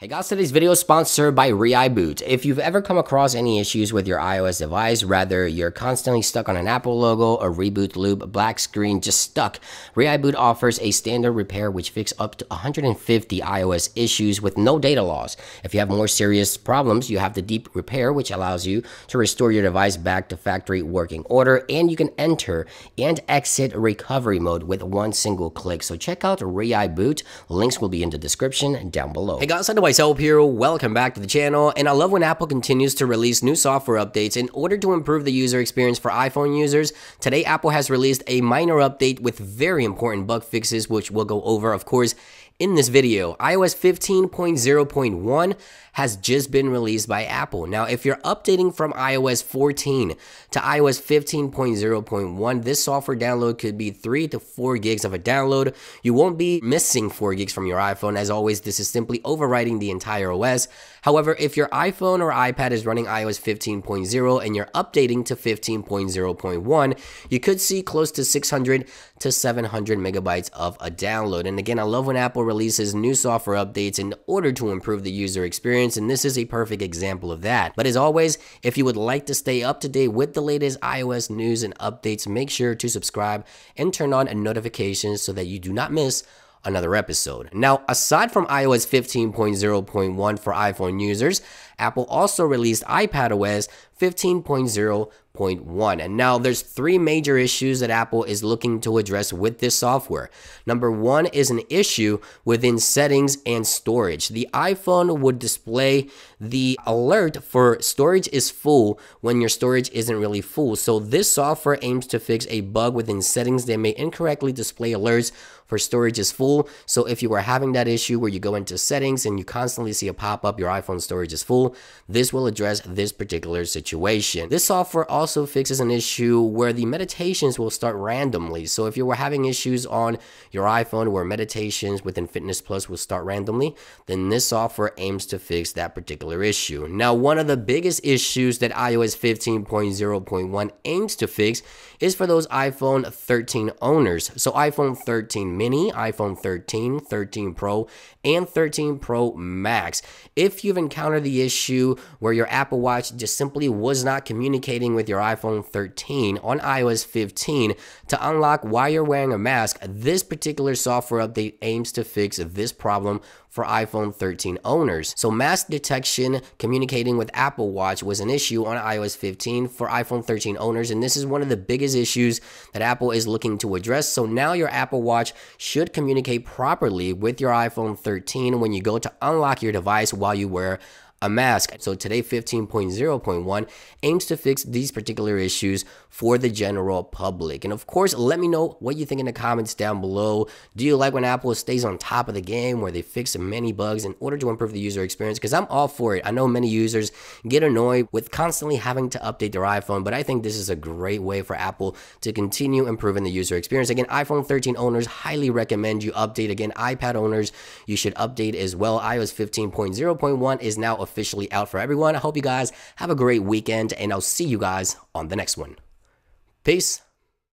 Hey guys, today's video is sponsored by ReiBoot. If you've ever come across any issues with your iOS device, rather you're constantly stuck on an Apple logo, a reboot loop, a black screen, just stuck, ReiBoot offers a standard repair which fixes up to 150 iOS issues with no data loss. If you have more serious problems, you have the deep repair which allows you to restore your device back to factory working order and you can enter and exit recovery mode with one single click. So check out ReiBoot. Links will be in the description down below. Hey guys, myself here, welcome back to the channel, and I love when Apple continues to release new software updates in order to improve the user experience for iPhone users. Today, Apple has released a minor update with very important bug fixes, which we'll go over, of course, in this video. iOS 15.0.1 has just been released by Apple. Now, if you're updating from iOS 14 to iOS 15.0.1, this software download could be 3 to 4 gigs of a download. You won't be missing 4 gigs from your iPhone. As always, this is simply overwriting the entire OS. However, if your iPhone or iPad is running iOS 15.0 and you're updating to 15.0.1, you could see close to 600 to 700 megabytes of a download. And again, I love when Apple releases new software updates in order to improve the user experience and this is a perfect example of that. But as always, if you would like to stay up to date with the latest iOS news and updates, make sure to subscribe and turn on notifications so that you do not miss another episode. Now, aside from iOS 15.0.1 for iPhone users, Apple also released iPadOS 15.0.1. And now there's three major issues that Apple is looking to address with this software. Number one is an issue within settings and storage. The iPhone would display the alert for storage is full when your storage isn't really full. So this software aims to fix a bug within settings that may incorrectly display alerts for storage is full. So if you are having that issue where you go into settings and you constantly see a pop up, your iPhone storage is full, this will address this particular situation. This software also fixes an issue where the meditations will start randomly. So if you were having issues on your iPhone where meditations within Fitness Plus will start randomly, then this software aims to fix that particular issue. Now, one of the biggest issues that iOS 15.0.1 aims to fix is for those iPhone 13 owners. So iPhone 13 mini, iPhone 13, 13 Pro, and 13 Pro Max. If you've encountered the issue where your Apple Watch just simply was not communicating with your iPhone 13 on iOS 15 to unlock while you're wearing a mask, this particular software update aims to fix this problem for iPhone 13 owners. So mask detection communicating with Apple Watch was an issue on iOS 15 for iPhone 13 owners and this is one of the biggest issues that Apple is looking to address. So now your Apple Watch should communicate properly with your iPhone 13 when you go to unlock your device while you wear a mask. So today 15.0.1 aims to fix these particular issues for the general public. And of course, let me know what you think in the comments down below. Do you like when Apple stays on top of the game where they fix many bugs in order to improve the user experience? Because I'm all for it. I know many users get annoyed with constantly having to update their iPhone, but I think this is a great way for Apple to continue improving the user experience. Again, iPhone 13 owners highly recommend you update. Again, iPad owners, you should update as well. iOS 15.0.1 is now officially out for everyone. I hope you guys have a great weekend, and I'll see you guys on the next one. Peace.